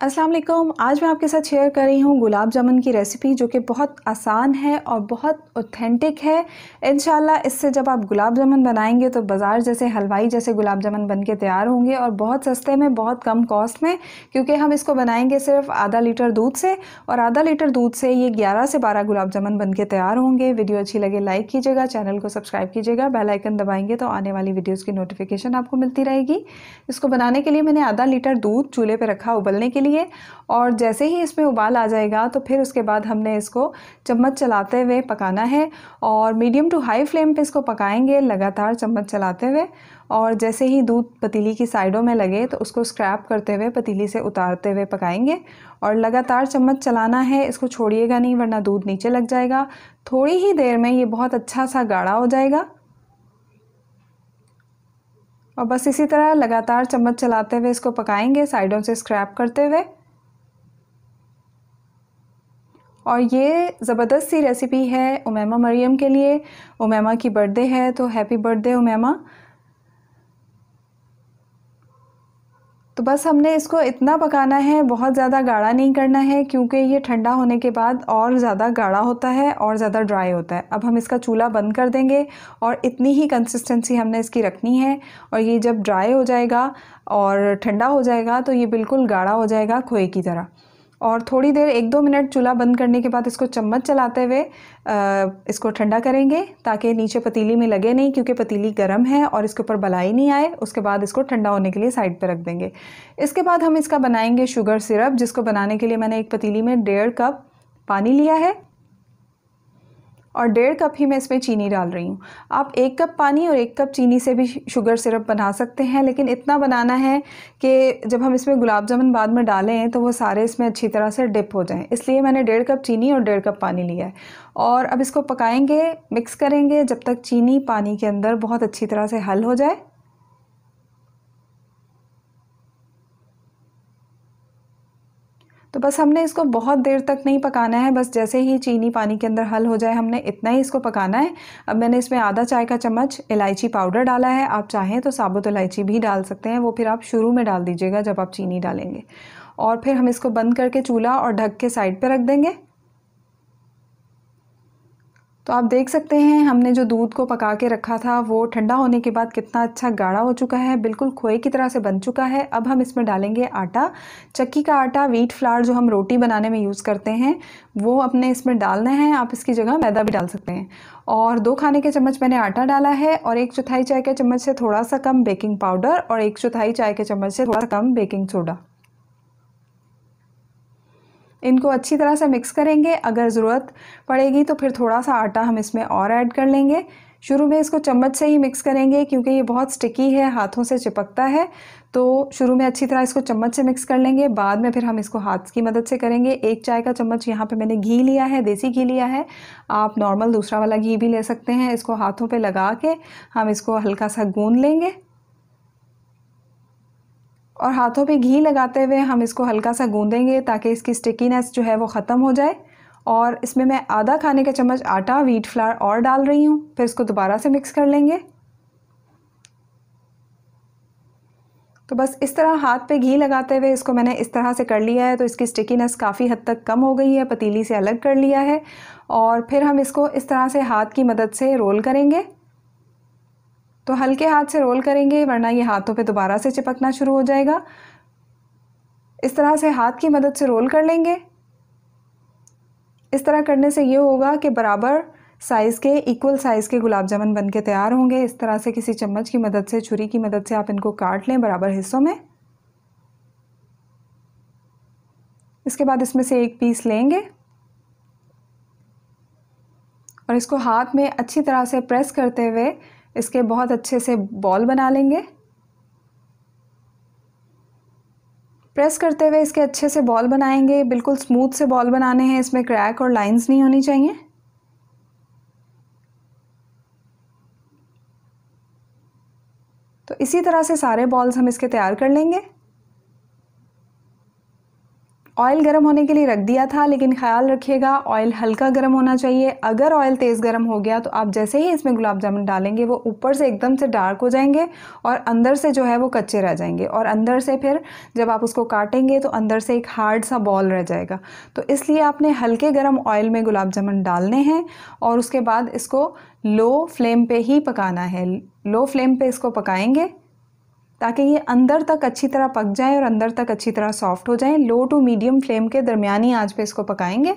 वालेकुम आज मैं आपके साथ शेयर कर रही हूँ गुलाब जामुन की रेसिपी जो कि बहुत आसान है और बहुत ऑथेंटिक है। इन इससे जब आप गुलाब जामुन बनाएँगे तो बाज़ार जैसे, हलवाई जैसे गुलाब जामुन बन के तैयार होंगे और बहुत सस्ते में, बहुत कम कॉस्ट में, क्योंकि हम इसको बनाएँगे सिर्फ़ आधा लीटर दूध से और आधा लीटर दूध से ये ग्यारह से बारह गुलाब जामुन बन के तैयार होंगे। वीडियो अच्छी लगे लाइक कीजिएगा चैनल को सब्सक्राइब कीजिएगा बेलाइकन दबाएँगे तो आने वाली वीडियोज़ की नोटिफिकेशन आपको मिलती रहेगी। इसको बनाने के लिए मैंने आधा लीटर दूध चूल्हे पर रखा, उबलने के लिए लिए और जैसे ही इसमें उबाल आ जाएगा तो फिर उसके बाद हमने इसको चम्मच चलाते हुए पकाना है और मीडियम टू हाई फ्लेम पे इसको पकाएँगे लगातार चम्मच चलाते हुए और जैसे ही दूध पतीली की साइडों में लगे तो उसको स्क्रैप करते हुए पतीली से उतारते हुए पकाएँगे और लगातार चम्मच चलाना है, इसको छोड़िएगा नहीं वरना दूध नीचे लग जाएगा। थोड़ी ही देर में ये बहुत अच्छा सा गाढ़ा हो जाएगा। और बस इसी तरह लगातार चम्मच चलाते हुए इसको पकाएँगे, साइडों से स्क्रैप करते हुए। और ये ज़बरदस्त सी रेसिपी है उमैमा मरियम के लिए। उमैमा की बर्थडे है तो हैप्पी बर्थडे उमेमा। तो बस हमने इसको इतना पकाना है, बहुत ज़्यादा गाढ़ा नहीं करना है, क्योंकि ये ठंडा होने के बाद और ज़्यादा गाढ़ा होता है और ज़्यादा ड्राई होता है। अब हम इसका चूल्हा बंद कर देंगे और इतनी ही कंसिस्टेंसी हमने इसकी रखनी है और ये जब ड्राई हो जाएगा और ठंडा हो जाएगा तो ये बिल्कुल गाढ़ा हो जाएगा खोए की तरह। और थोड़ी देर, एक दो मिनट चूल्हा बंद करने के बाद इसको चम्मच चलाते हुए इसको ठंडा करेंगे ताकि नीचे पतीली में लगे नहीं क्योंकि पतीली गर्म है और इसके ऊपर बलाई नहीं आए, उसके बाद इसको ठंडा होने के लिए साइड पर रख देंगे। इसके बाद हम इसका बनाएँगे शुगर सिरप, जिसको बनाने के लिए मैंने एक पतीली में डेढ़ कप पानी लिया है। और डेढ़ कप ही मैं इसमें चीनी डाल रही हूँ। आप एक कप पानी और एक कप चीनी से भी शुगर सिरप बना सकते हैं, लेकिन इतना बनाना है कि जब हम इसमें गुलाब जामुन बाद में डालें तो वो सारे इसमें अच्छी तरह से डिप हो जाएँ। इसलिए मैंने डेढ़ कप चीनी और डेढ़ कप पानी लिया है। और अब इसको पकाएँगे, मिक्स करेंगे जब तक चीनी पानी के अंदर बहुत अच्छी तरह से हल हो जाए। तो बस हमने इसको बहुत देर तक नहीं पकाना है। बस जैसे ही चीनी पानी के अंदर हल हो जाए, हमने इतना ही इसको पकाना है। अब मैंने इसमें आधा चाय का चम्मच इलायची पाउडर डाला है। आप चाहें तो साबुत इलायची भी डाल सकते हैं। वो फिर आप शुरू में डाल दीजिएगा जब आप चीनी डालेंगे। और फिर हम इसको बंद करके चूल्हा और ढक के साइड पर रख देंगे। तो आप देख सकते हैं, हमने जो दूध को पका के रखा था, वो ठंडा होने के बाद कितना अच्छा गाढ़ा हो चुका है, बिल्कुल खोए की तरह से बन चुका है। अब हम इसमें डालेंगे आटा। चक्की का आटा वीट फ्लावर जो हम रोटी बनाने में यूज़ करते हैं, वो अपने इसमें डालना है। आप इसकी जगह मैदा भी डाल सकते हैं। और दो खाने के चम्मच मैंने आटा डाला है और एक चौथाई चाय के चम्मच से थोड़ा सा कम बेकिंग पाउडर और एक चौथाई चाय के चम्मच से थोड़ा सा कम बेकिंग सोडा। इनको अच्छी तरह से मिक्स करेंगे। अगर ज़रूरत पड़ेगी तो फिर थोड़ा सा आटा हम इसमें और ऐड कर लेंगे। शुरू में इसको चम्मच से ही मिक्स करेंगे क्योंकि ये बहुत स्टिकी है, हाथों से चिपकता है। तो शुरू में अच्छी तरह इसको चम्मच से मिक्स कर लेंगे। बाद में फिर हम इसको हाथ की मदद से करेंगे। एक चाय का चम्मच यहाँ पे मैंने घी लिया है, देसी घी लिया है। आप नॉर्मल दूसरा वाला घी भी ले सकते हैं। इसको हाथों पे लगा के हम इसको हल्का सा गूंद लेंगे। और हाथों पे घी लगाते हुए हम इसको हल्का सा गूंदेंगे ताकि इसकी स्टिकीनेस जो है वो ख़त्म हो जाए। और इसमें मैं आधा खाने का चम्मच आटा वीट फ्लावर और डाल रही हूँ। फिर इसको दोबारा से मिक्स कर लेंगे। तो बस इस तरह हाथ पे घी लगाते हुए इसको मैंने इस तरह से कर लिया है। तो इसकी स्टिकीनेस काफ़ी हद तक कम हो गई है, पतीली से अलग कर लिया है। और फिर हम इसको इस तरह से हाथ की मदद से रोल करेंगे। तो हल्के हाथ से रोल करेंगे, वरना ये हाथों पे दोबारा से चिपकना शुरू हो जाएगा। इस तरह से हाथ की मदद से रोल कर लेंगे। इस तरह करने से ये होगा कि बराबर साइज़ के इक्वल साइज़ के गुलाब जामुन बन के तैयार होंगे। इस तरह से किसी चम्मच की मदद से, छुरी की मदद से आप इनको काट लें बराबर हिस्सों में। इसके बाद इसमें से एक पीस लेंगे। और इसको हाथ में अच्छी तरह से प्रेस करते हुए इसके बहुत अच्छे से बॉल बना लेंगे। प्रेस करते हुए इसके अच्छे से बॉल बनाएँगे। बिल्कुल स्मूथ से बॉल बनाने हैं। इसमें क्रैक और लाइंस नहीं होनी चाहिए। तो इसी तरह से सारे बॉल्स हम इसके तैयार कर लेंगे। ऑयल गर्म होने के लिए रख दिया था, लेकिन ख्याल रखिएगा, ऑयल हल्का गर्म होना चाहिए। अगर ऑयल तेज़ गर्म हो गया तो आप जैसे ही इसमें गुलाब जामुन डालेंगे, वो ऊपर से एकदम से डार्क हो जाएँगे और अंदर से जो है वो कच्चे रह जाएँगे। और अंदर से फिर जब आप उसको काटेंगे तो अंदर से एक हार्ड सा बॉल रह जाएगा। तो इसलिए आपने हल्के गर्म ऑयल में गुलाब जामुन डालने हैं और उसके बाद इसको लो फ्लेम पर ही पकाना है। लो फ्लेम पर इसको पकाएँगे। ताकि ये अंदर तक अच्छी तरह पक जाए और अंदर तक अच्छी तरह सॉफ्ट हो जाए। लो टू मीडियम फ्लेम के दरमियानी आँच पे इसको पकाएँगे।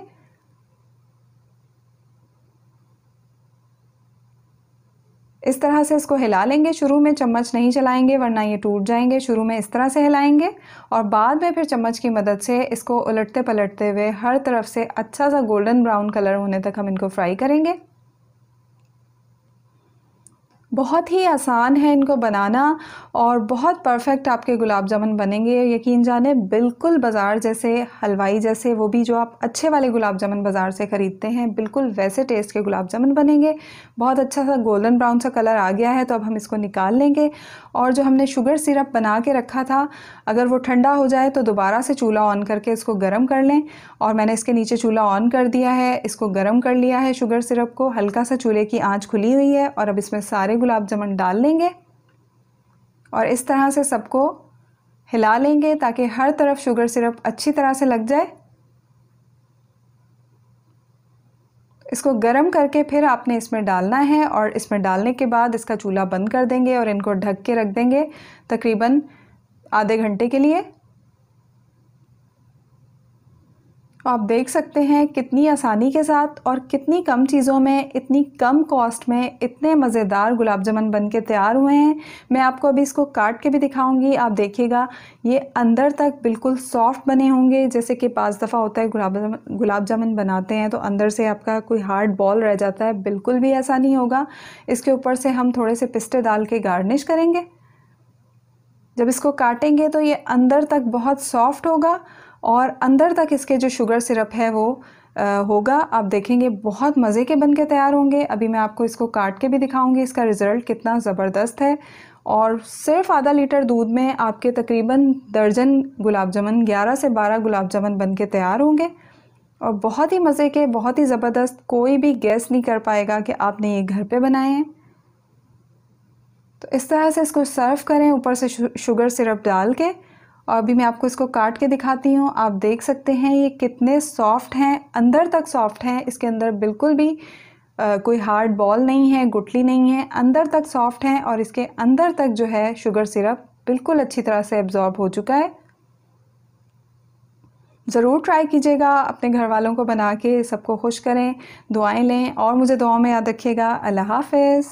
इस तरह से इसको हिला लेंगे। शुरू में चम्मच नहीं चलाएँगे, वरना ये टूट जाएँगे। शुरू में इस तरह से हिलाएँगे और बाद में फिर चम्मच की मदद से इसको उलटते पलटते हुए हर तरफ़ से अच्छा सा गोल्डन ब्राउन कलर होने तक हम इनको फ्राई करेंगे। बहुत ही आसान है इनको बनाना और बहुत परफेक्ट आपके गुलाब जामुन बनेंगे, यकीन जाने बिल्कुल बाज़ार जैसे, हलवाई जैसे, वो भी जो आप अच्छे वाले गुलाब जामुन बाज़ार से ख़रीदते हैं, बिल्कुल वैसे टेस्ट के गुलाब जामुन बनेंगे। बहुत अच्छा सा गोल्डन ब्राउन सा कलर आ गया है तो अब हम इसको निकाल लेंगे और जो हमने शुगर सिरप बना के रखा था, अगर वो ठंडा हो जाए तो दोबारा से चूल्हा ऑन करके इसको गर्म कर लें और मैंने इसके नीचे चूल्हा ऑन कर दिया है, इसको गर्म कर लिया है शुगर सिरप को, हल्का सा चूल्हे की आँच खुली हुई है और अब इसमें सारे गुलाब जामुन डाल लेंगे और इस तरह से सबको हिला लेंगे ताकि हर तरफ़ शुगर सिरप अच्छी तरह से लग जाए। इसको गर्म करके फिर आपने इसमें डालना है और इसमें डालने के बाद इसका चूल्हा बंद कर देंगे और इनको ढक के रख देंगे तकरीबन आधे घंटे के लिए। आप देख सकते हैं कितनी आसानी के साथ और कितनी कम चीज़ों में, इतनी कम कॉस्ट में, इतने मज़ेदार गुलाब जामुन बन के तैयार हुए हैं। मैं आपको अभी इसको काट के भी दिखाऊँगी। आप देखिएगा, ये अंदर तक बिल्कुल सॉफ्ट बने होंगे। जैसे कि पाँच दफ़ा होता है गुलाब जामुन गुलाब जामुन बनाते हैं तो अंदर से आपका कोई हार्ड बॉल रह जाता है। बिल्कुल भी ऐसा नहीं होगा। इसके ऊपर से हम थोड़े से पिस्ते डाल के गार्निश करेंगे। जब इसको काटेंगे तो ये अंदर तक बहुत सॉफ्ट होगा और अंदर तक इसके जो शुगर सिरप है वो आ, होगा। आप देखेंगे बहुत मज़े के बन के तैयार होंगे। अभी मैं आपको इसको काट के भी दिखाऊँगी इसका रिज़ल्ट कितना ज़बरदस्त है। और सिर्फ़ आधा लीटर दूध में आपके तकरीबन दर्जन गुलाब जामुन 11 से 12 गुलाब जामुन बन के तैयार होंगे। और बहुत ही मज़े के बहुत ही ज़बरदस्त कोई भी गैस नहीं कर पाएगा कि आपने ये घर पे बनाए हैं। तो इस तरह से इसको सर्व करें ऊपर से शुगर सिरप डाल के। और अभी मैं आपको इसको काट के दिखाती हूँ। आप देख सकते हैं ये कितने सॉफ्ट हैं अंदर तक सॉफ्ट हैं। इसके अंदर बिल्कुल भी आ, कोई हार्ड बॉल नहीं है गुटली नहीं है। अंदर तक सॉफ्ट हैं और इसके अंदर तक जो है शुगर सिरप बिल्कुल अच्छी तरह से एब्ज़ॉर्ब हो चुका है। ज़रूर ट्राई कीजिएगा अपने घर वालों को बना के सबको खुश करें। दुआएँ लें और मुझे दुआओं में याद रखिएगा। अल्लाह हाफिज़।